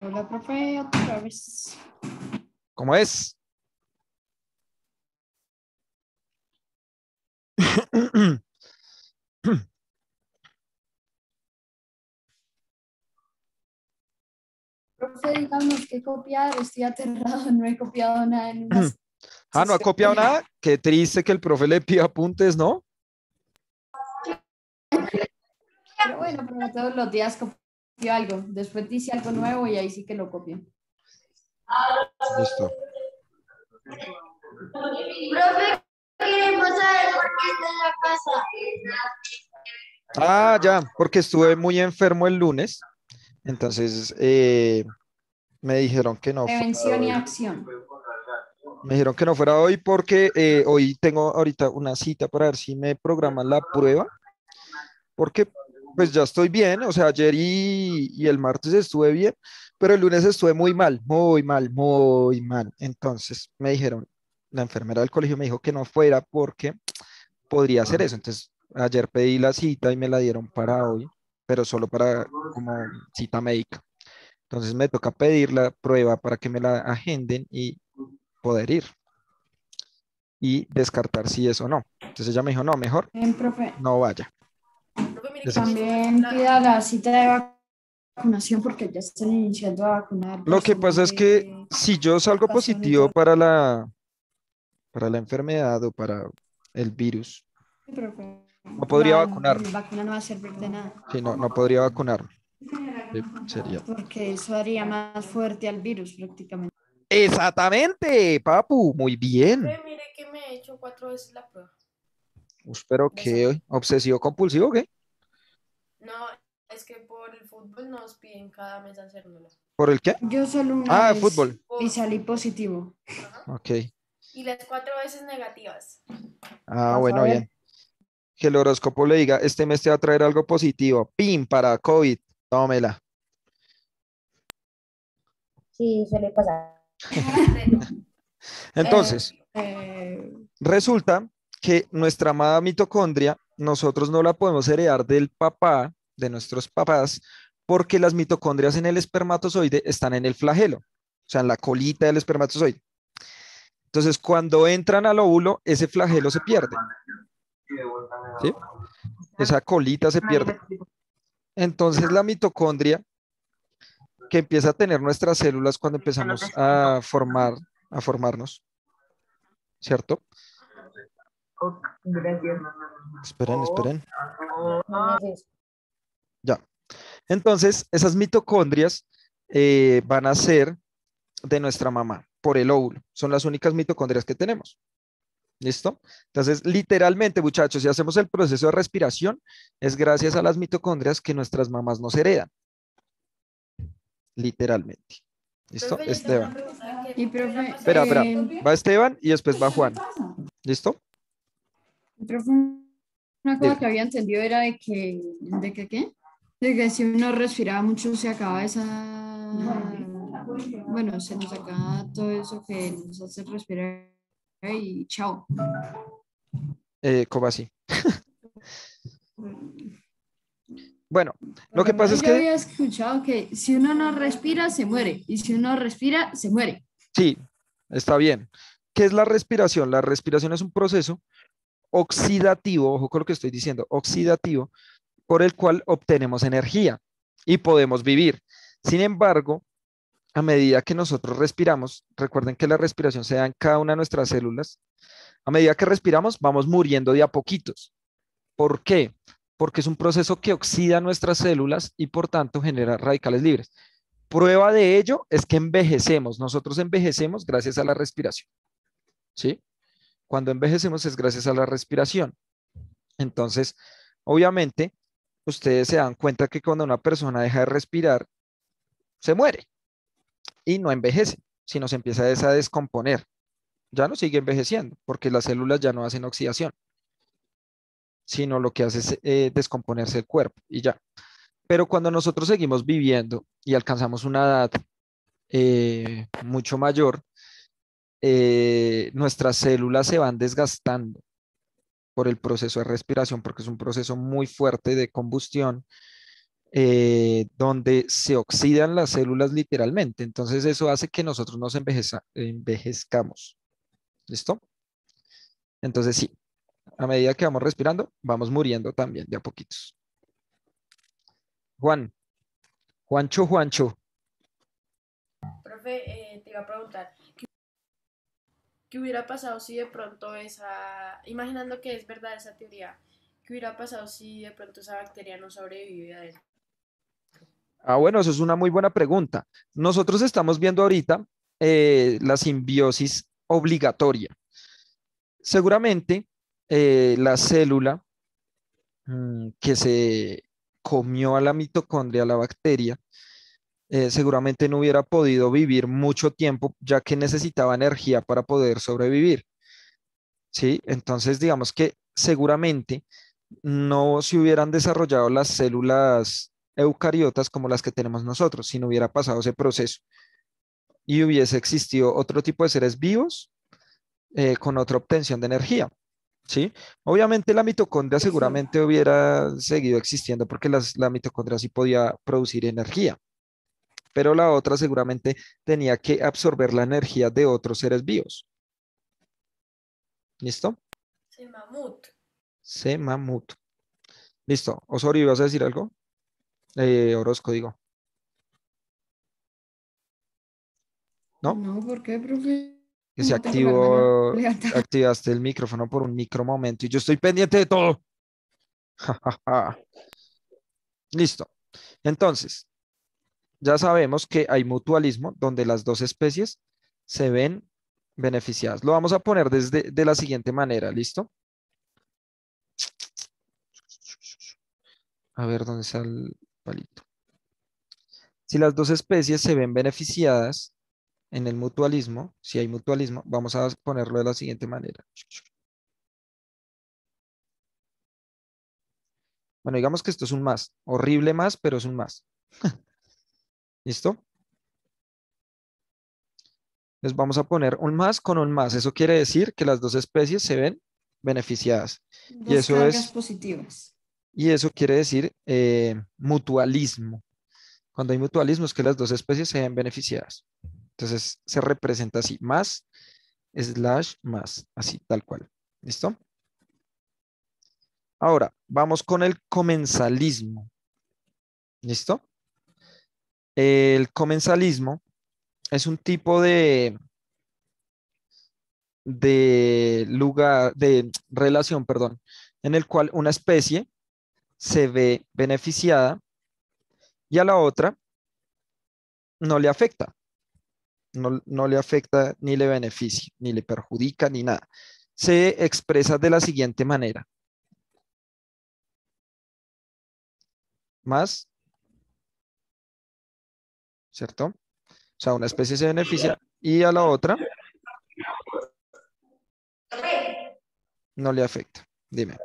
Hola, profe, otra vez. ¿Cómo es? Profe, digamos que copiar, estoy aterrado, no he copiado nada en unas... Ah, no ha copiado nada. Qué triste que el profe le pida apuntes, ¿no? Pero bueno, pero todos los días copio algo. Después dice algo nuevo y ahí sí que lo copio. Listo. Profe, queremos saber por qué está en la casa. Ah, ya, porque estuve muy enfermo el lunes. Entonces, eh, me dijeron que no. fuera Prevención y acción. Me dijeron que no fuera hoy porque eh, hoy tengo ahorita una cita para ver si me programan la prueba. Porque pues ya estoy bien, o sea, ayer y, y el martes estuve bien, pero el lunes estuve muy mal, muy mal, muy mal. Entonces me dijeron, la enfermera del colegio me dijo que no fuera porque podría hacer eso. Entonces ayer pedí la cita y me la dieron para hoy, pero solo para como cita médica. Entonces me toca pedir la prueba para que me la agenden y poder ir y descartar si es o no. Entonces ella me dijo, no, mejor Bien, profe. no vaya. Profe, mire que Eso. También pida la cita de vacunación porque ya están iniciando a vacunar. Lo que pasa es que si yo salgo positivo para la, para la enfermedad o para el virus, No podría vacunar. La vacuna no va a servir de nada sí, no, no podría vacunarme. Sí, sería. porque eso haría más fuerte al virus prácticamente. Exactamente, papu, muy bien. profe, mire que me he hecho cuatro veces la prueba. Uy, Pero qué obsesivo compulsivo, ¿qué? No, es que por el fútbol nos piden cada mes hacérnosla. ¿Por el qué? Yo solo una Ah, vez fútbol. y salí positivo. Ajá. Ok. Y las cuatro veces negativas. Ah, bueno, bien. Que el horóscopo le diga, este mes te va a traer algo positivo. Pim, para COVID. Tómela. Sí, suele pasar. Entonces, Eh, resulta que nuestra amada mitocondria, nosotros no la podemos heredar del papá, de nuestros papás, porque las mitocondrias en el espermatozoide están en el flagelo, o sea, en la colita del espermatozoide. Entonces, cuando entran al óvulo, ese flagelo se pierde. ¿Sí? Esa colita se pierde. Entonces, la mitocondria que empieza a tener nuestras células cuando empezamos a formar, a formarnos, ¿cierto? Esperen, esperen. Ya. Entonces, esas mitocondrias eh, van a ser de nuestra mamá por el óvulo. Son las únicas mitocondrias que tenemos. ¿Listo? Entonces, literalmente, muchachos, si hacemos el proceso de respiración, es gracias a las mitocondrias que nuestras mamás nos heredan. Literalmente. ¿Listo? Profe, Esteban. Y profe, Espera, espera. eh, Va Esteban y después va Juan. ¿Listo? profe, una cosa Dime. que había entendido era de que, ¿de que qué? De que si uno respiraba mucho se acaba esa, bueno, se nos acaba todo eso que nos hace respirar y chao. Eh, ¿Cómo así? Bueno, lo que pasa es yo que... había escuchado que si uno no respira, se muere. Y si uno respira, se muere. Sí, está bien. ¿Qué es la respiración? La respiración es un proceso oxidativo, ojo con lo que estoy diciendo, oxidativo, por el cual obtenemos energía y podemos vivir. Sin embargo, a medida que nosotros respiramos, recuerden que la respiración se da en cada una de nuestras células, a medida que respiramos vamos muriendo de a poquitos. ¿Por qué? Porque es un proceso que oxida nuestras células y por tanto genera radicales libres. Prueba de ello es que envejecemos. Nosotros envejecemos gracias a la respiración. ¿Sí? Cuando envejecemos es gracias a la respiración. Entonces, obviamente, ustedes se dan cuenta que cuando una persona deja de respirar, se muere y no envejece, sino se empieza a descomponer. Ya no sigue envejeciendo porque las células ya no hacen oxidación, sino lo que hace es eh, descomponerse el cuerpo y ya. Pero cuando nosotros seguimos viviendo y alcanzamos una edad eh, mucho mayor, eh, nuestras células se van desgastando por el proceso de respiración, porque es un proceso muy fuerte de combustión eh, donde se oxidan las células literalmente. Entonces eso hace que nosotros nos envejeza- envejezcamos. ¿Listo? Entonces sí, a medida que vamos respirando, vamos muriendo también de a poquitos. Juan, Juancho, Juancho, Profe, eh, te iba a preguntar, ¿qué, hubiera pasado si de pronto esa, imaginando que es verdad esa teoría, qué hubiera pasado si de pronto esa bacteria no sobrevive adentro? Ah, bueno, eso es una muy buena pregunta. Nosotros estamos viendo ahorita eh, la simbiosis obligatoria. Seguramente eh, la célula mm, que se comió a la mitocondria, a la bacteria, eh, seguramente no hubiera podido vivir mucho tiempo, ya que necesitaba energía para poder sobrevivir. ¿Sí? Entonces, digamos que seguramente no se hubieran desarrollado las células eucariotas como las que tenemos nosotros, si no hubiera pasado ese proceso y hubiese existido otro tipo de seres vivos eh, con otra obtención de energía. ¿Sí? Obviamente la mitocondria Sí. seguramente hubiera seguido existiendo porque las- la mitocondria sí podía producir energía, pero la otra seguramente tenía que absorber la energía de otros seres vivos. ¿Listo? Se mamut. C mamut. Listo. Osorio, ¿ibas a decir algo? Eh, Orozco, digo. ¿No? No, ¿por qué, profe? Que se activó, activaste el micrófono por un micro momento y yo estoy pendiente de todo. Ja, ja, ja. Listo. Entonces, ya sabemos que hay mutualismo donde las dos especies se ven beneficiadas. Lo vamos a poner desde de la siguiente manera, ¿listo? A ver dónde está el palito. Si las dos especies se ven beneficiadas en el mutualismo, si hay mutualismo, vamos a ponerlo de la siguiente manera. Bueno, digamos que esto es un más. Horrible más, pero es un más. ¿Listo? Entonces vamos a poner un más con un más. Eso quiere decir que las dos especies se ven beneficiadas. Dos eso cargas es- positivas. Y eso quiere decir eh, mutualismo. Cuando hay mutualismo es que las dos especies se ven beneficiadas. Entonces se representa así, más, slash, más, así, tal cual. ¿Listo? Ahora, vamos con el comensalismo. ¿Listo? El comensalismo es un tipo de, de lugar, de relación, perdón, en el cual una especie se ve beneficiada y a la otra no le afecta. No, no le afecta ni le beneficia, ni le perjudica, ni nada. Se expresa de la siguiente manera. Más, ¿cierto? O sea, una especie se beneficia y a la otra no le afecta. Dime.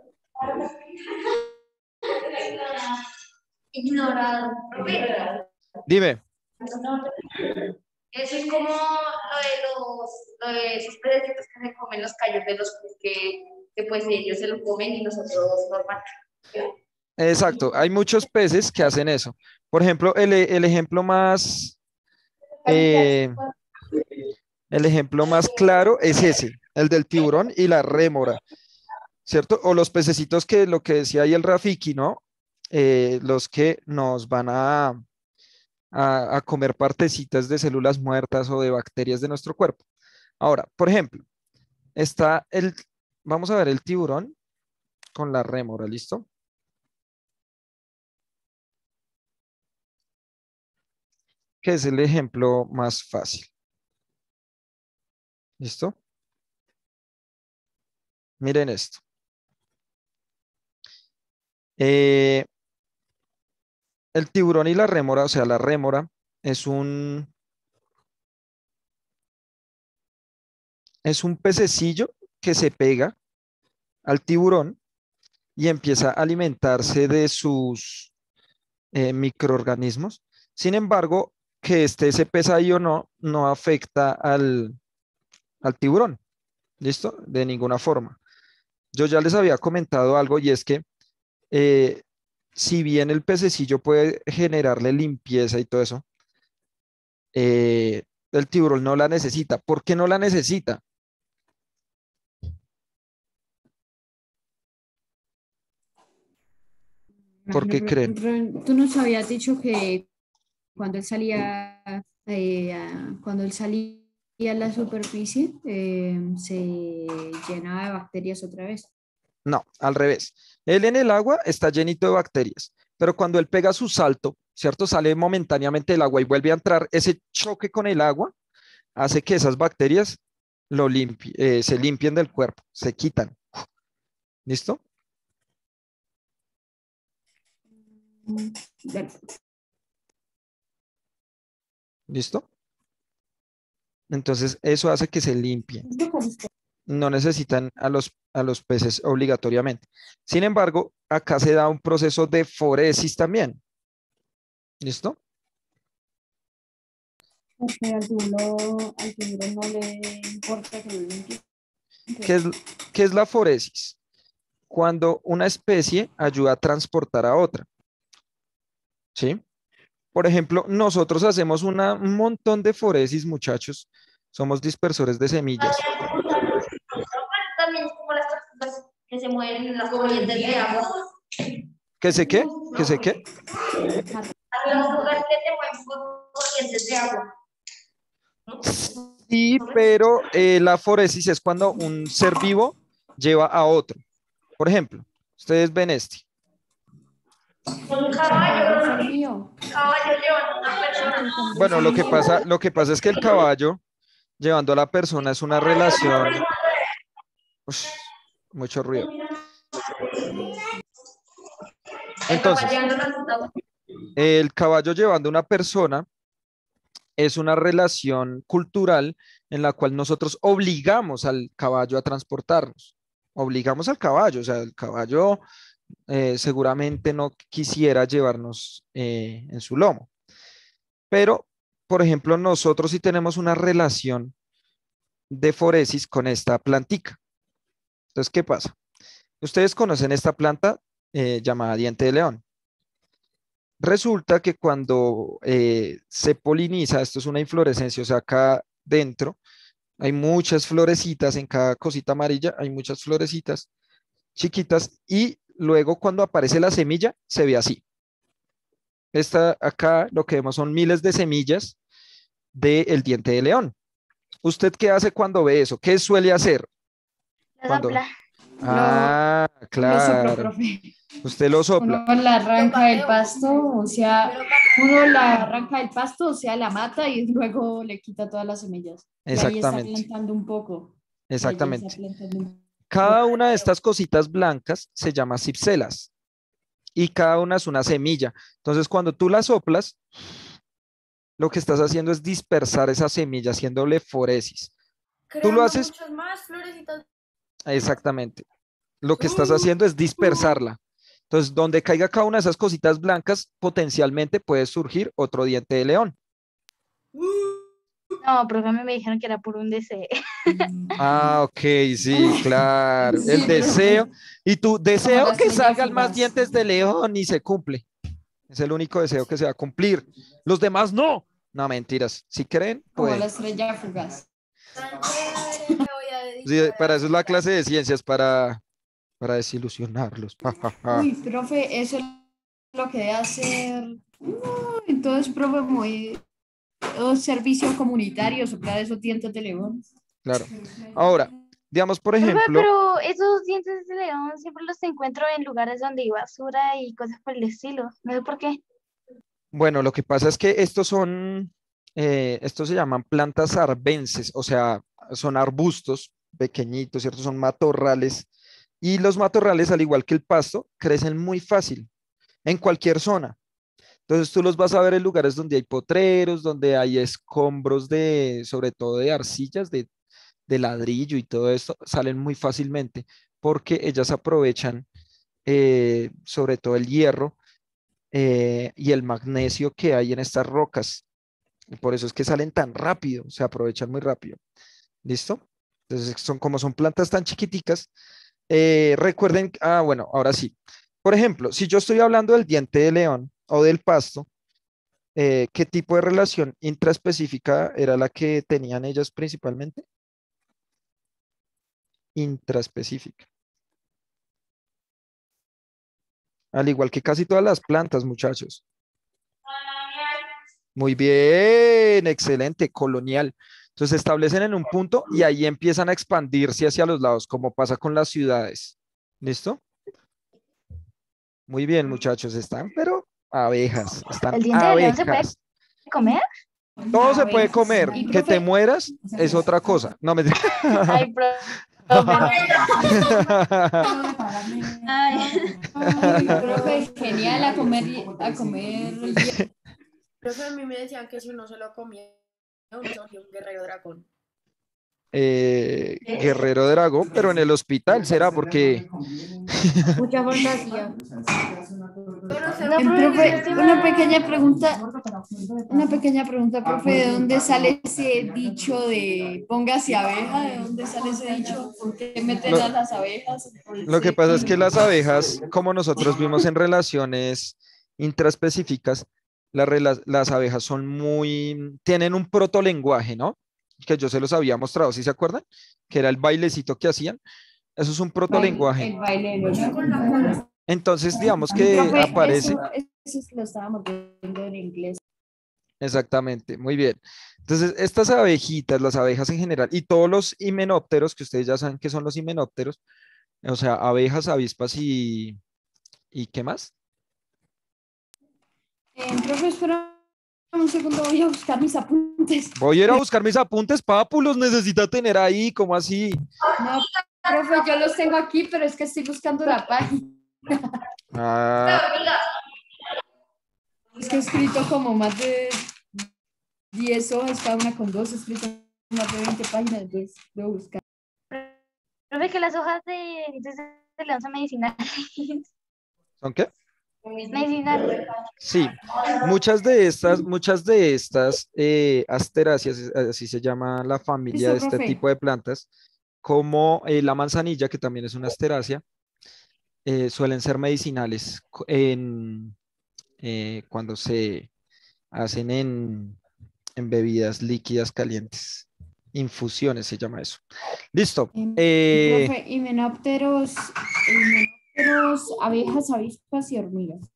Ignorado. Dime. Eso es como lo de los, lo de esos pedacitos que se comen los callos de los que, que pues ellos se lo comen y nosotros normal. Exacto, hay muchos peces que hacen eso. Por ejemplo, el, e- el ejemplo más, eh, el ejemplo más claro es ese, el del tiburón y la rémora, ¿cierto? O los pececitos que lo que decía ahí el Rafiki, ¿no? Eh, los que nos van a, a, a comer partecitas de células muertas o de bacterias de nuestro cuerpo. Ahora, por ejemplo, está el, vamos a ver el tiburón con la rémora, ¿listo? Que es el ejemplo más fácil. ¿Listo? Miren esto. Eh, el tiburón y la rémora, o sea, la rémora es un es un pececillo que se pega al tiburón y empieza a alimentarse de sus eh, microorganismos. Sin embargo, que esté ese pez ahí o no, no afecta al, al tiburón. ¿Listo? De ninguna forma. Yo ya les había comentado algo y es que eh, si bien el pececillo puede generarle limpieza y todo eso, eh, el tiburón no la necesita. ¿Por qué no la necesita? ¿Por qué creen? Tú nos habías dicho que cuando él salía, eh, a- cuando él salía a la superficie, eh, se llenaba de bacterias otra vez. No, al revés. Él en el agua está llenito de bacterias, pero cuando él pega su salto, ¿cierto? Sale momentáneamente del agua y vuelve a entrar, ese choque con el agua hace que esas bacterias lo eh, se limpien del cuerpo, se quitan. ¿Listo? Bueno, ¿Listo? Entonces, eso hace que se limpien. No necesitan a los, a los peces obligatoriamente. Sin embargo, acá se da un proceso de foresis también. ¿Listo? porque al tiburón, al tiburón no le importa que lo limpie. ¿Qué es, qué es la foresis? Cuando una especie ayuda a transportar a otra. ¿Sí? Por ejemplo, nosotros hacemos una- un montón de foresis, muchachos. Somos dispersores de semillas. También es como las tortugas que se mueven en las corrientes de agua. ¿Qué sé qué? ¿Qué sé qué? Corrientes de agua. Sí, pero eh, la foresis es cuando un ser vivo lleva a otro. Por ejemplo, ustedes ven este. Un caballo, mío. un caballo lleva a una persona. Bueno, lo que pasa, lo que pasa es que el caballo llevando a la persona es una relación. Mucho ruido. Entonces, Llevando el caballo llevando a una persona es una relación cultural en la cual nosotros obligamos al caballo a transportarnos. Obligamos al caballo, o sea, el caballo eh, seguramente no quisiera llevarnos eh, en su lomo. Pero, por ejemplo, nosotros sí tenemos una relación de foresis con esta plantica. Entonces, ¿qué pasa? Ustedes conocen esta planta eh, llamada diente de león. Resulta que cuando se poliniza, esto es una inflorescencia, o sea, acá dentro hay muchas florecitas en cada cosita amarilla, hay muchas florecitas chiquitas y luego cuando aparece la semilla se ve así. Esta acá lo que vemos son miles de semillas del diente de león. ¿Usted qué hace cuando ve eso? ¿Qué suele hacer? La Cuando- sopla. Ah, Lo soplo, claro. profe. Usted lo sopla. Uno la arranca del pasto, o sea, uno la arranca del pasto, o sea, la mata y luego le quita todas las semillas. Y ahí está Exactamente. plantando un poco. Ahí está Exactamente. Cada una de estas cositas blancas se llama cipselas y cada una es una semilla. Entonces, cuando tú las soplas, lo que estás haciendo es dispersar esa semilla, haciéndole foresis. creando haces- muchas más florecitas. Exactamente. Lo que estás haciendo es dispersarla. Entonces, donde caiga cada una de esas cositas blancas, potencialmente puede surgir otro diente de león. No, pero a mí me dijeron que era por un deseo. Ah, ok, sí, claro. Sí, El deseo. Y tu deseo que salgan más dientes de león y se cumple. Es el único deseo que se va a cumplir. Los demás no. No, mentiras. Si creen, como la pues. estrella fugaz. Sí, para eso es la clase de ciencias, para, para desilusionarlos. Uy, profe, eso es lo que debe hacer. No, entonces, profe, muy oh, servicio comunitario, soplar esos dientes de león. Claro. Ahora, digamos, por ejemplo, pero esos dientes de león siempre los encuentro en lugares donde hay basura y cosas por el estilo. No sé por qué. bueno, lo que pasa es que estos son, eh, estos se llaman plantas arbenses, o sea, son arbustos pequeñitos, ¿cierto? Son matorrales. Y los matorrales, al igual que el pasto, crecen muy fácil en cualquier zona. Entonces tú los vas a ver en lugares donde hay potreros, donde hay escombros de, sobre todo de arcillas, de, de ladrillo y todo esto, salen muy fácilmente porque ellas aprovechan eh, sobre todo el hierro eh, y el magnesio que hay en estas rocas. Y por eso es que salen tan rápido, se aprovechan muy rápido. ¿Listo? Entonces, son como son plantas tan chiquiticas. eh, recuerden, ah, bueno, ahora sí. Por ejemplo, si yo estoy hablando del diente de león o del pasto, eh, ¿qué tipo de relación intraespecífica era la que tenían ellas principalmente? Intraespecífica. Al igual que casi todas las plantas, muchachos. Muy bien, excelente, colonial. Entonces se establecen en un punto y ahí empiezan a expandirse hacia los lados, como pasa con las ciudades. ¿Listo? Muy bien, muchachos, están, pero abejas, están ¿El diente de león se puede abejas. comer? Todo se puede comer, que te mueras es otra cosa. No me Ay, profe. Ay. Profe, genial a comer, a comer. Profe, a mí me decían que si uno se lo comía, uno se un guerrero dragón. Eh, guerrero dragón, pero en el hospital será porque Mucha fantasía. Profe, una pequeña pregunta, una pequeña pregunta, profe, ¿de dónde sale ese dicho de póngase abeja? ¿De dónde sale ese dicho? ¿Por qué meten Lo- a las abejas? Lo que pasa es que las abejas, como nosotros vimos en relaciones intraespecíficas, las, las abejas son muy, tienen un protolenguaje, ¿no? Que yo se los había mostrado, ¿sí se acuerdan? Que era el bailecito que hacían. Eso es un protolenguaje. Entonces, digamos que aparece. Eso, lo estábamos viendo en inglés. Exactamente, muy bien. Entonces, estas abejitas, las abejas en general, y todos los himenópteros, que ustedes ya saben que son los himenópteros, o sea, abejas, avispas y, ¿y qué más? Eh, profe, espera un segundo, voy a buscar mis apuntes. Voy a ir a buscar mis apuntes, papu, los necesita tener ahí, como así? No, profe, yo los tengo aquí, pero es que estoy buscando la página. Ah, Es que he escrito como más de 10 hojas, cada una con dos, he escrito más de 20 páginas, entonces debo buscar. Profe, que las hojas de dientes de medicinales. ¿son qué? Medicinales. Sí, muchas de estas, muchas de estas eh, así se llama la familia de este profe. tipo de plantas, como eh, la manzanilla, que también es una asterácea, eh, suelen ser medicinales en, eh, cuando se hacen en, en bebidas líquidas calientes. Infusiones se llama eso. Listo. Profe, himenópteros, himenópteros, abejas, avispas y hormigas.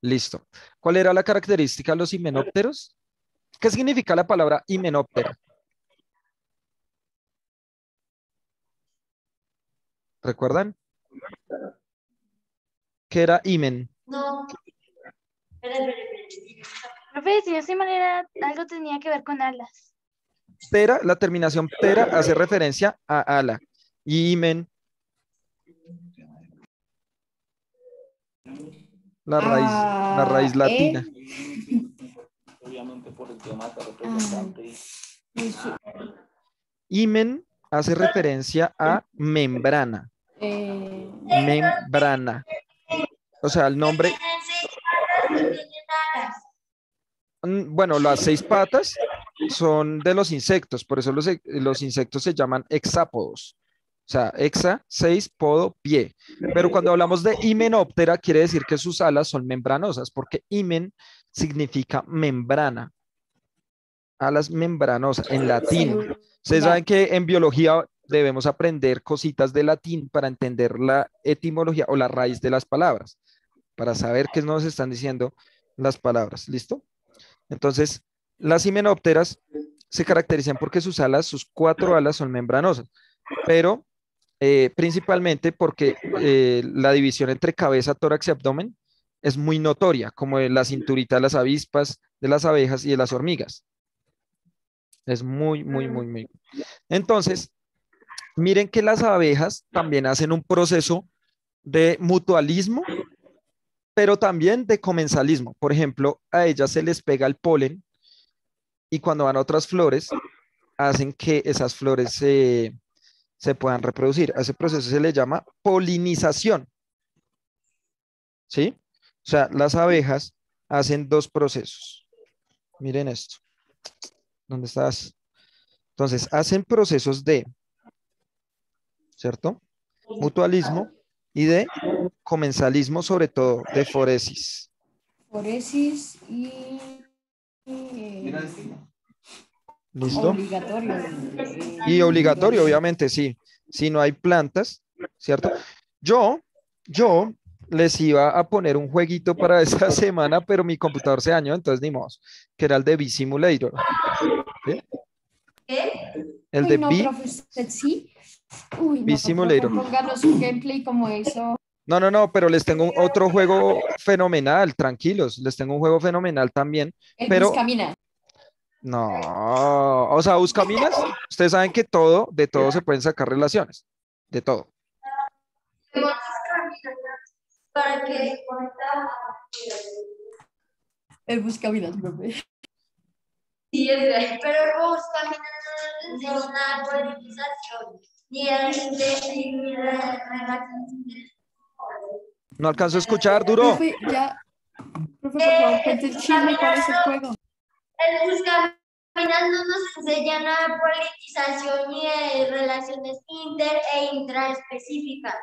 Listo. ¿Cuál era la característica de los himenópteros? ¿Qué significa la palabra himenóptero? ¿Recuerdan? ¿Qué era himen? No. Profe, si no estoy mal, era- algo tenía que ver con alas. Ptera, la terminación ptera hace referencia a ala. Y himen. La raíz, la Ah, raíz eh. latina. obviamente por el tema de representante. Eso, Himen hace referencia a membrana. Membrana. O sea, el nombre, Mm, Bueno, las seis patas son de los insectos, por eso los, e- los insectos se llaman hexápodos. O sea, hexa, seis, podo, pie. Pero cuando hablamos de himenóptera, quiere decir que sus alas son membranosas, porque himen significa membrana. Alas membranosas, en latín. Ustedes saben que en biología debemos aprender cositas de latín para entender la etimología o la raíz de las palabras, para saber qué nos están diciendo las palabras. ¿Listo? Entonces, las himenópteras se caracterizan porque sus alas, sus cuatro alas son membranosas, pero eh, principalmente porque eh, la división entre cabeza, tórax y abdomen es muy notoria, como en la cinturita de las avispas, de las abejas y de las hormigas. Es muy, muy, muy, muy. Entonces, miren que las abejas también hacen un proceso de mutualismo, pero también de comensalismo. Por ejemplo, a ellas se les pega el polen y cuando van a otras flores, hacen que esas flores se, se puedan reproducir. A ese proceso se le llama polinización. ¿Sí? O sea, las abejas hacen dos procesos. Miren esto. ¿Dónde estás? Entonces, hacen procesos de, ¿cierto? Mutualismo y de comensalismo, sobre todo de foresis. Foresis y... y, ¿Listo? Obligatorio. eh, Y obligatorio, obviamente, sí. Si no hay plantas, ¿cierto? Yo, yo les iba a poner un jueguito para esta semana, pero mi computador se dañó, entonces ni modo, que era el de B-Simulator. El Uy, de no, B. profe, sí. Uy, no, B-Simulator. profe, Pónganos un gameplay como eso. No, no, no, pero les tengo un- otro juego fenomenal, tranquilos, les tengo un juego fenomenal también. El Pero- Buscamina. No, o sea, Buscaminas, ustedes saben que todo, de todo se pueden sacar relaciones, de todo. Para que El Buscaminas, profe. Sí, es verdad. Pero vos caminas no una politización, el No alcanzo a escuchar, duro. Profe, ya. Profe, por favor, cuente el chisme, ¿cuál es el juego? El Buscaminas no nos enseña nada de politización ni de relaciones inter e intraespecíficas.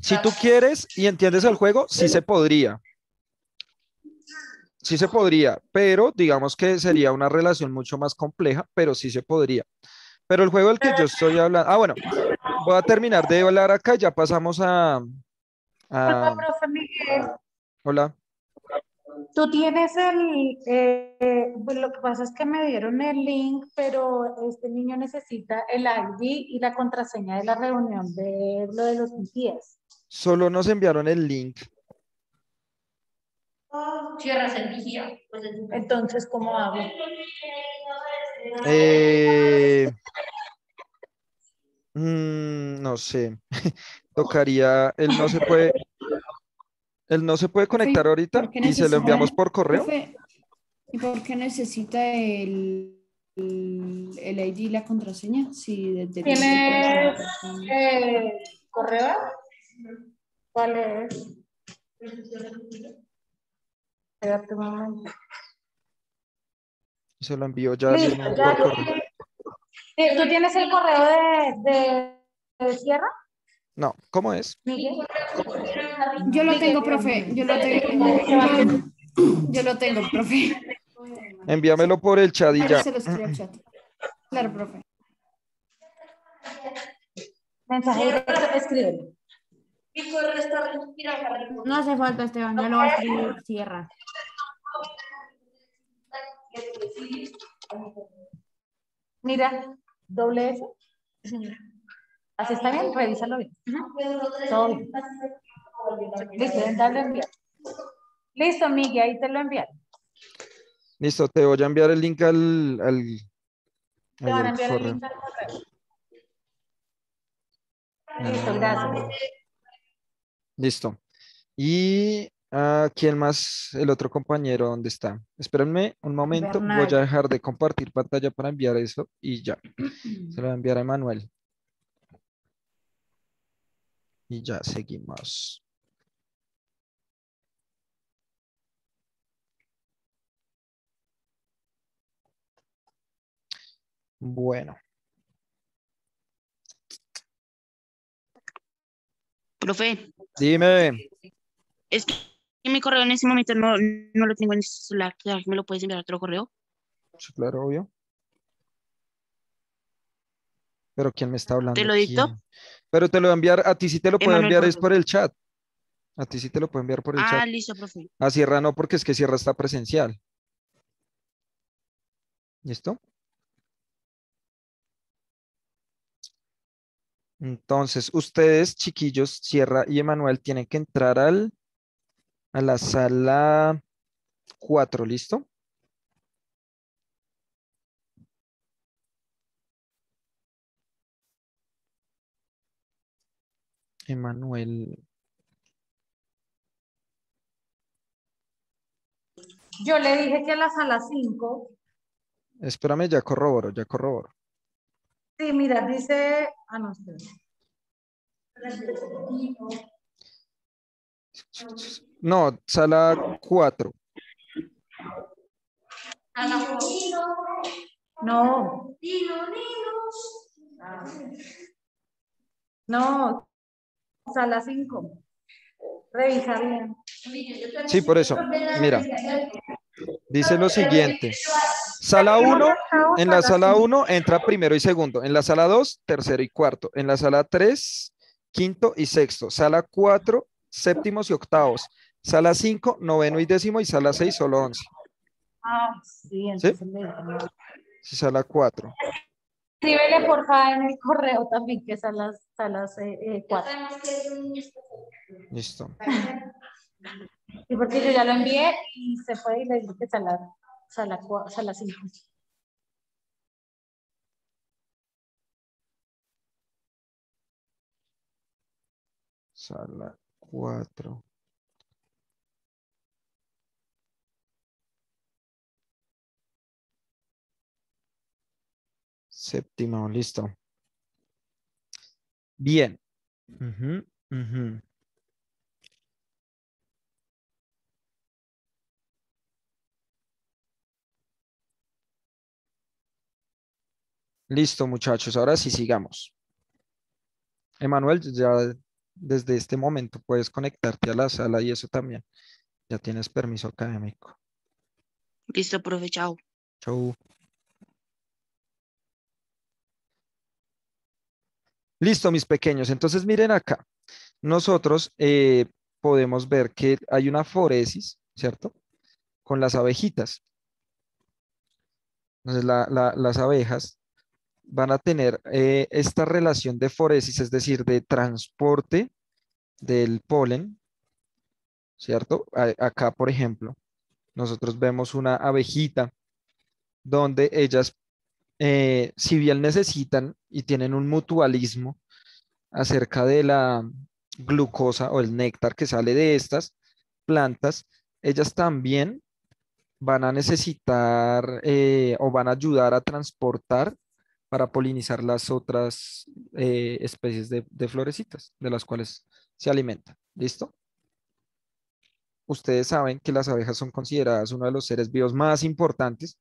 Si tú quieres y entiendes el juego, sí se podría. Sí se podría, pero digamos que sería una relación mucho más compleja, pero sí se podría. Pero el juego del que yo estoy hablando, ah, bueno, voy a terminar de hablar acá, ya pasamos a, a- profe Miguel, hola. tú tienes el, eh, pues lo que pasa es que me dieron el link, pero este niño necesita el ID y la contraseña de la reunión de lo de los pies. Solo nos enviaron el link. Cierras el vigía. Pues es- Entonces, ¿cómo hago? Eh, mm, no sé. Tocaría, él no se puede, él no se puede conectar ahorita ¿por qué y se lo enviamos necesita- por correo. Profe, ¿y por qué necesita el, el, el ID y la contraseña? Si desde el ¿Tienes inicio puede ser eh, correo? ¿Cuál es? Espérate un momento. Se lo envío ya Listo, mismo ya. por correo. ¿Tú tienes el correo de, de, de Sierra, No, ¿cómo es? Yo lo tengo, profe. Yo lo tengo. Yo lo tengo, profe. Envíamelo por el chat y ya. se lo escribo al chat. Claro, profe. Mensaje directo, escríbelo. Mi correo está respirando. No hace falta, Esteban, ya lo va a escribir Sierra. Mira, doble S. Así está bien, revísalo bien. Todo bien. Listo, dale enviar. Listo, Miguel, ahí te lo enviaron. Listo, te voy a enviar el link al, al, Te van a enviar el link al correo. Listo, gracias. Listo. Y ah, ¿quién más? El otro compañero, ¿dónde está? Espérenme un momento, voy a dejar de compartir pantalla para enviar eso y ya. Se lo voy a enviar a Emanuel. Y ya seguimos. Bueno, Profe, dime. es que mi correo en ese momento no, no lo tengo en el celular. ¿será que ¿Me lo puedes enviar a otro correo? Sí, claro, obvio. Pero ¿quién me está hablando? ¿Te lo dicto? ¿Quién? Pero te lo voy a enviar, a ti sí te lo puedo enviar es por el chat. A ti sí te lo puedo enviar por el Ah, chat. listo, profe. A Sierra no, porque es que Sierra está presencial. ¿Listo? Entonces, ustedes, chiquillos, Sierra y Emanuel, tienen que entrar al, a la sala 4, ¿listo? Emanuel. Yo le dije que a la sala 5. Espérame, ya corroboro, ya corroboro. Sí, mira, dice. Ah, no, espera. No, sala 4. No, no. Sala 5. Revisa bien. Sí, por eso. Mira, dice lo siguiente. Sala 1, en la sala 1 entra primero y segundo. En la sala 2, tercero y cuarto. En la sala 3, quinto y sexto. Sala 4, séptimos y octavos. Sala 5, noveno y décimo. Y sala 6, solo 11. Ah, sí, entonces le- Sí, sala 4. Escríbele por favor en el correo también que son las salas eh, eh, cuatro. Listo. Sí, porque yo ya lo envié y se fue y le dije que sala, sala, sala cinco. Sala 4. Séptimo, listo. Bien. Ujú, ujú. Listo, muchachos. Ahora sí sigamos. Emanuel, ya desde este momento puedes conectarte a la sala y eso también. Ya tienes permiso académico. Listo, profe, chao. Chau. Listo, mis pequeños. Entonces, miren acá. Nosotros eh, podemos ver que hay una foresis, ¿cierto? Con las abejitas. Entonces, la- la- las abejas van a tener eh, esta relación de foresis, es decir, de transporte del polen, ¿cierto? Acá, por ejemplo, nosotros vemos una abejita donde ellas, eh, si bien necesitan y tienen un mutualismo acerca de la glucosa o el néctar que sale de estas plantas, ellas también van a necesitar eh, o van a ayudar a transportar para polinizar las otras eh, especies de, florecitas de las cuales se alimentan. ¿Listo? Ustedes saben que las abejas son consideradas uno de los seres vivos más importantes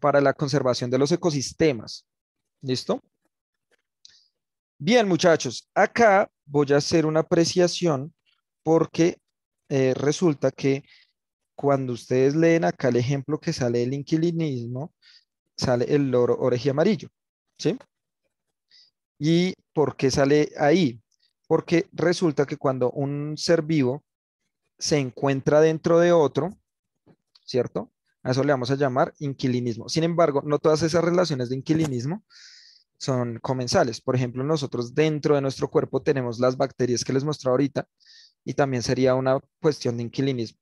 para la conservación de los ecosistemas. ¿Listo? Bien, muchachos, acá voy a hacer una apreciación porque eh, resulta que cuando ustedes leen acá el ejemplo que sale del inquilinismo, sale el loro oreje amarillo, ¿sí? ¿Y por qué sale ahí? Porque resulta que cuando un ser vivo se encuentra dentro de otro, ¿cierto? A eso le vamos a llamar inquilinismo. Sin embargo, no todas esas relaciones de inquilinismo son comensales. Por ejemplo, nosotros dentro de nuestro cuerpo tenemos las bacterias que les mostré ahorita y también sería una cuestión de inquilinismo.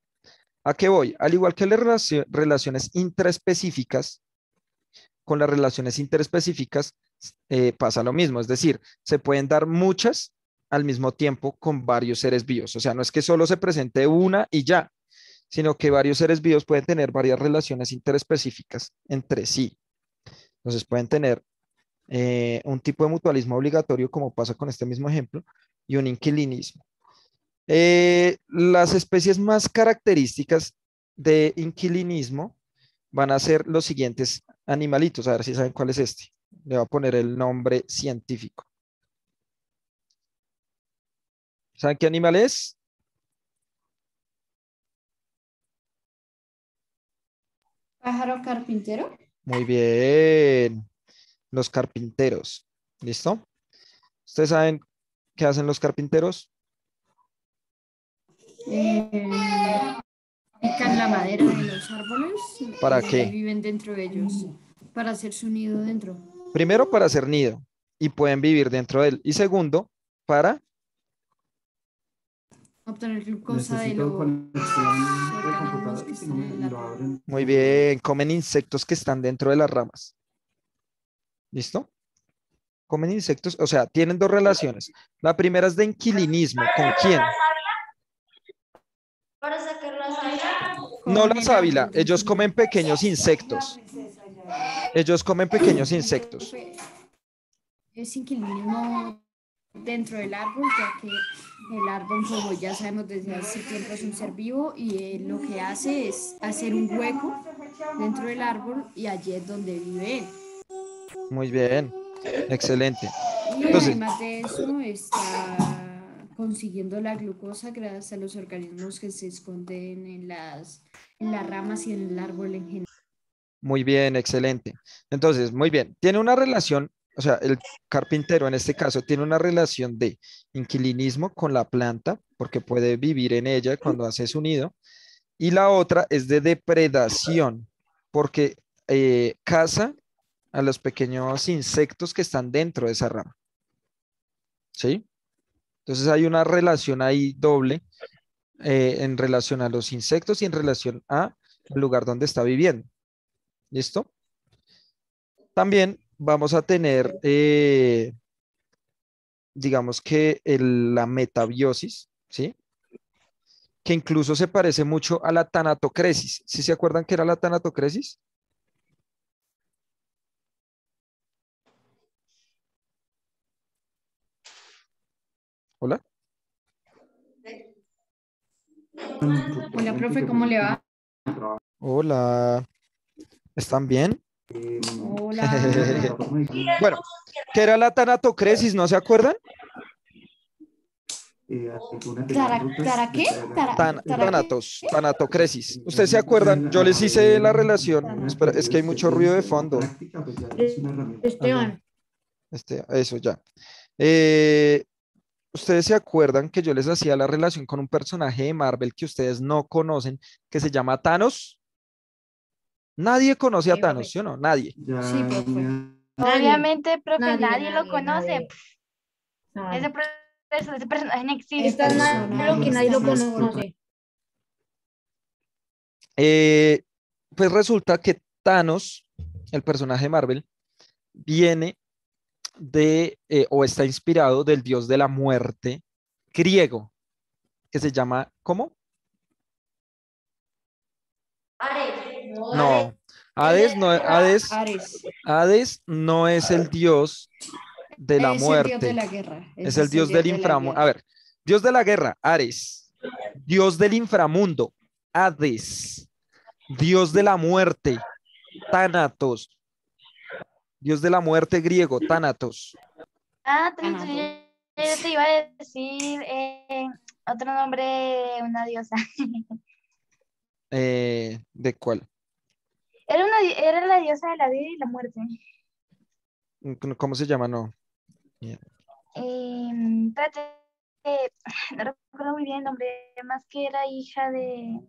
¿A qué voy? Al igual que las relacio- relaciones intraespecíficas, con las relaciones interespecíficas eh, pasa lo mismo, es decir, se pueden dar muchas al mismo tiempo con varios seres vivos. O sea, no es que solo se presente una y ya, sino que varios seres vivos pueden tener varias relaciones interespecíficas entre sí. Entonces pueden tener eh, un tipo de mutualismo obligatorio, como pasa con este mismo ejemplo, y un inquilinismo. Eh, las especies más características de inquilinismo van a ser los siguientes animalitos. A ver si saben cuál es este. Le voy a poner el nombre científico. ¿Saben qué animal es? Pájaro carpintero. Muy bien. Los carpinteros. ¿Listo? ¿Ustedes saben qué hacen los carpinteros? Eh, pican la madera de los árboles. ¿Para y qué? Viven dentro de ellos. Para hacer su nido dentro. Primero, para hacer nido y pueden vivir dentro de él. Y segundo, para Obtener glucosa de los organismos que están en. Muy bien, comen insectos que están dentro de las ramas. ¿Listo? Comen insectos, o sea, tienen dos relaciones. La primera es de inquilinismo. ¿Con quién? Para sacar la sábila. No Con la el sábila, árbol. ellos comen pequeños insectos. Ellos comen pequeños insectos. Es inquilinismo dentro del árbol, ya que el árbol, como ya sabemos desde hace tiempo, es un ser vivo y él lo que hace es hacer un hueco dentro del árbol y allí es donde vive él. Muy bien, excelente. Y Entonces- además de eso está consiguiendo la glucosa gracias a los organismos que se esconden en las, en las ramas y en el árbol en general. Muy bien, excelente. Entonces, muy bien. Tiene una relación, o sea, el carpintero en este caso tiene una relación de inquilinismo con la planta, porque puede vivir en ella cuando hace su nido. Y la otra es de depredación, porque eh, caza a los pequeños insectos que están dentro de esa rama. ¿Sí? Entonces hay una relación ahí doble eh, en relación a los insectos y en relación a el lugar donde está viviendo. ¿Listo? También vamos a tener, eh, digamos que la metabiosis, ¿sí? Que incluso se parece mucho a la tanatocresis. ¿Sí se acuerdan que era la tanatocresis? Hola. Hola, profe, ¿cómo le va? Hola. ¿Están bien? Hola. Bueno, ¿qué era la tanatocresis? ¿No se acuerdan? ¿Tara, tara qué? Tara, Tan- tanatos, tanatocresis. ¿Ustedes se acuerdan? Yo les hice la relación. Espera, es que hay mucho ruido de fondo. Esteban, Este, eso ya. Eh, ¿Ustedes se acuerdan que yo les hacía la relación con un personaje de Marvel que ustedes no conocen, que se llama Thanos? Nadie conoce a profe. Thanos, ¿sí o no? Nadie. Sí, profe. Obviamente, profe, Nadie, nadie, lo conoce. nadie. Ese, pro- ese personaje no existe. Está claro que nadie lo conoce. Eh, pues resulta que Thanos, el personaje de Marvel, viene de eh, o está inspirado del dios de la muerte griego, que se llama, ¿cómo? Ares. No, Hades no, Hades, no es el dios de la es el dios muerte, de la guerra. es el dios del inframundo. A ver, dios de la guerra, Ares, dios del inframundo, Hades, dios de la muerte, Thanatos, dios de la muerte griego, Thanatos. Ah, Ajá. yo, te iba a decir eh, otro nombre de una diosa. Eh, ¿de cuál? Era, una, era la diosa de la vida y la muerte. ¿Cómo se llama? No. Eh, espérate, eh, no recuerdo muy bien el nombre, más que era hija de,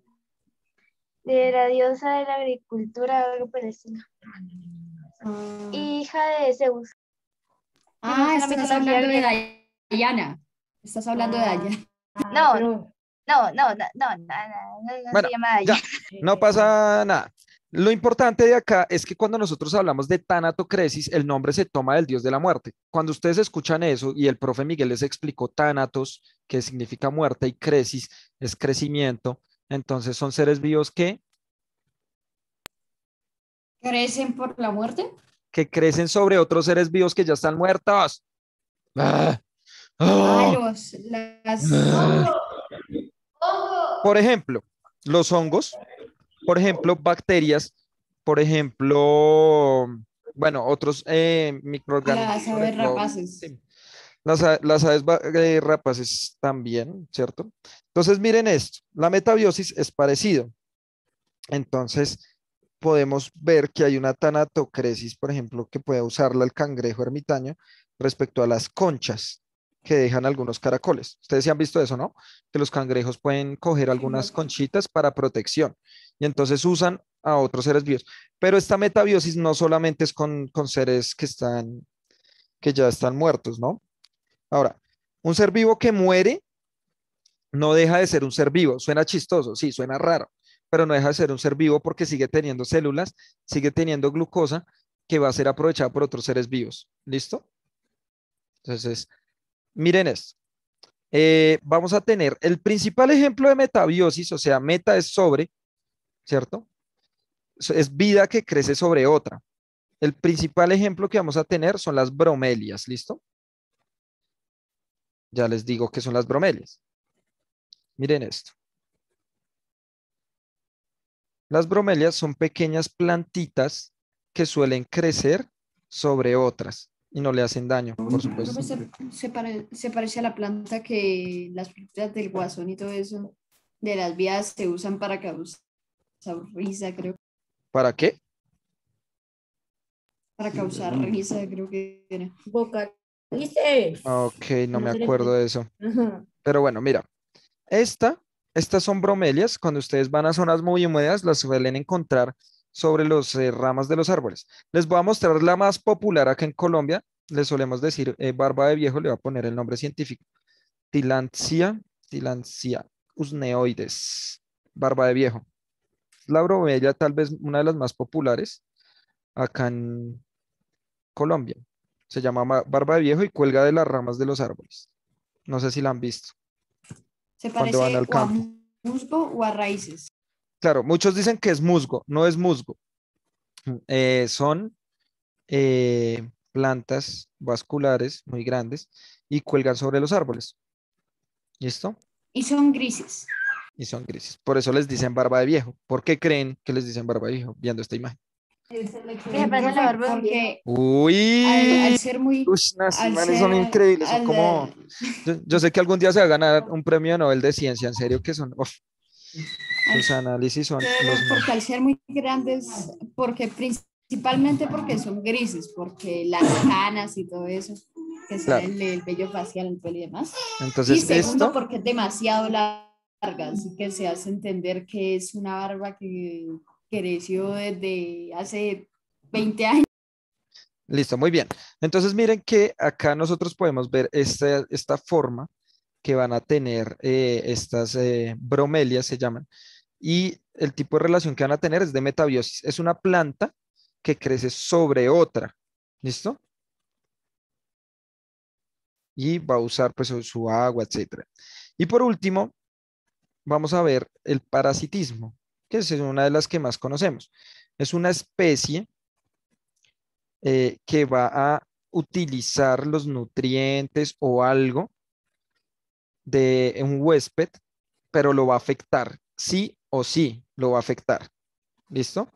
de la diosa de la agricultura, algo por el estilo. Ah, Hija de Zeus. Ah, una estás hablando de. Diana. Estás hablando de Diana. No, Pero- no, no, no, no, no, no, no, no Bueno, se llama ya. No pasa nada. Lo importante de acá es que cuando nosotros hablamos de Tanatocresis, el nombre se toma del dios de la muerte. Cuando ustedes escuchan eso y el profe Miguel les explicó Thanatos, que significa muerte, y Cresis es crecimiento, entonces son seres vivos que, ¿Crecen por la muerte? que crecen sobre otros seres vivos que ya están muertos. Ah, Ah, ah. los, las... Hongo. Por ejemplo, los hongos, por ejemplo, bacterias, por ejemplo, bueno, otros eh, microorganismos. Las aves rapaces. sí, Las, las aves eh, rapaces también, ¿cierto? Entonces, miren esto, la metabiosis es parecido. Entonces, podemos ver que hay una tanatocresis, por ejemplo, que puede usarla el cangrejo ermitaño respecto a las conchas que dejan algunos caracoles. Ustedes sí han visto eso, ¿no? Que los cangrejos pueden coger algunas conchitas para protección y entonces usan a otros seres vivos. Pero esta metabiosis no solamente es con, con seres que están, que ya están muertos, ¿no? Ahora, un ser vivo que muere no deja de ser un ser vivo. Suena chistoso, sí, suena raro, pero no deja de ser un ser vivo porque sigue teniendo células, sigue teniendo glucosa que va a ser aprovechada por otros seres vivos. ¿Listo? Entonces, miren esto. Eh, vamos a tener el principal ejemplo de metabiosis, o sea, meta es sobre, ¿cierto? Es- vida que crece sobre otra. El principal ejemplo que vamos a tener son las bromelias, ¿listo? Ya les digo que son las bromelias. Miren esto. Las bromelias son pequeñas plantitas que suelen crecer sobre otras. y no le hacen daño, por supuesto. Profe, se, se pare- se parece a la planta que las películas del guasón y todo eso de las vías se usan para causar risa, creo. ¿Para qué? Para causar risa, creo que era. Vocalices. Ok, no me No le acuerdo de eso. Pero bueno, mira, esta, estas son bromelias. Cuando ustedes van a zonas muy húmedas, las suelen encontrar sobre los eh, ramas de los árboles. Les voy a mostrar la más popular acá en Colombia. Le solemos decir eh, barba de viejo, le voy a poner el nombre científico. Tilancia, Tilancia usneoides, barba de viejo. La bromelia tal vez una de las más populares acá en Colombia. Se llama ma- barba de viejo y cuelga de las ramas de los árboles. No sé si la han visto. Se parece van al o a musgo o a raíces. Claro, muchos dicen que es musgo, no es musgo. Eh, son eh, plantas vasculares muy grandes y cuelgan sobre los árboles. ¿Listo? Y son grises. Y son grises. Por eso les dicen barba de viejo. ¿Por qué creen que les dicen barba de viejo viendo esta imagen? Que se parece a la. Porque Uy, al, al ser muy... Ush, las al son ser- increíbles, son al- como... Yo, yo sé que algún día se va a ganar un premio Nobel de ciencia, en serio que son... uf, sus análisis son los Porque al ser muy grandes, porque principalmente porque son grises, porque las canas y todo eso, que Claro. sale el, el vello facial, el pelo y demás. y Entonces, segundo, esto... porque es demasiado larga, así que se hace entender que es una barba que creció desde hace 20 años. Listo, muy bien. Entonces miren que acá nosotros podemos ver esta, esta forma que van a tener eh, estas eh, bromelias, se llaman, y el tipo de relación que van a tener es de metabiosis. Es una planta que crece sobre otra. ¿Listo? Y va a usar pues su, agua, etcétera. Y por último, vamos a ver el parasitismo, que es una de las que más conocemos. Es una especie eh, que va a utilizar los nutrientes o algo de un huésped, pero lo va a afectar, sí o sí, lo va a afectar. ¿Listo?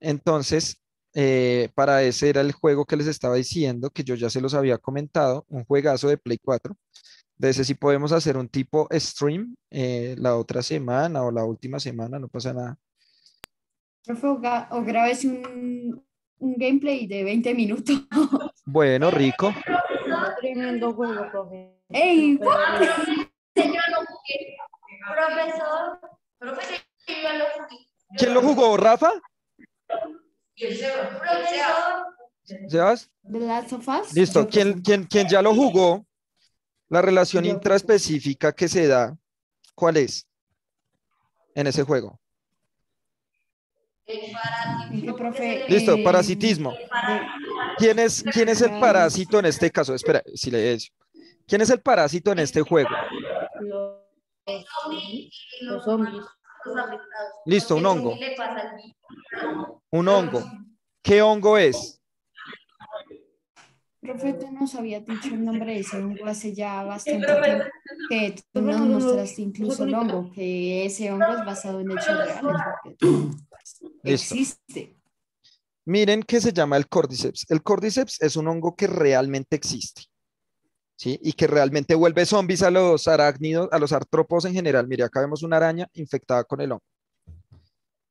Entonces, eh, para ese era el juego que les estaba diciendo, que yo ya se los había comentado, un juegazo de Play 4. De ese sí podemos hacer un tipo stream eh, la otra semana o la última semana, no pasa nada. Profe, o, grabes un, un gameplay de 20 minutos. Bueno, rico. Tremendo juego, profe. ¡Ey! Lo jugué. Profesor, profesor, yo lo jugué. ¿Quién lo jugó, Rafa? Profesor, ¿Sebas? The Last of Us. Listo, ¿quién, quién, quién ya lo jugó? La relación intraespecífica que se da, ¿cuál es en ese juego? ¿En qué, profe? Listo, parasitismo. ¿Quién es, quién es el parásito en este caso? Espera, silencio. ¿Quién es el parásito en este juego? Los, los zombies. Listo, un hongo. Un hongo. ¿Qué hongo es? Profe, tú nos habías dicho el nombre de ese hongo hace ya bastante tiempo. Que tú nos mostraste incluso el hongo, que ese hongo es basado en hechos reales. porque Listo. Existe. Miren que se llama el cordyceps. El cordyceps es un hongo que realmente existe. ¿Sí? Y que realmente vuelve zombies a los arácnidos, a los artrópodos en general. Mire, acá vemos una araña infectada con el hongo.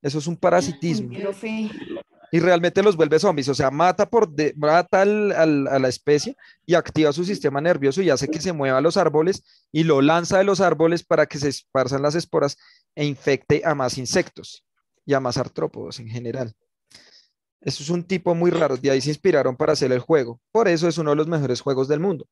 Eso es un parasitismo. Profe, Y realmente los vuelve zombies. O sea, mata, por de- mata al- a la especie y activa su sistema nervioso y hace que se mueva a los árboles y lo lanza de los árboles para que se esparzan las esporas e infecte a más insectos y a más artrópodos en general. Eso es un tipo muy raro, de ahí se inspiraron para hacer el juego. Por eso es uno de los mejores juegos del mundo.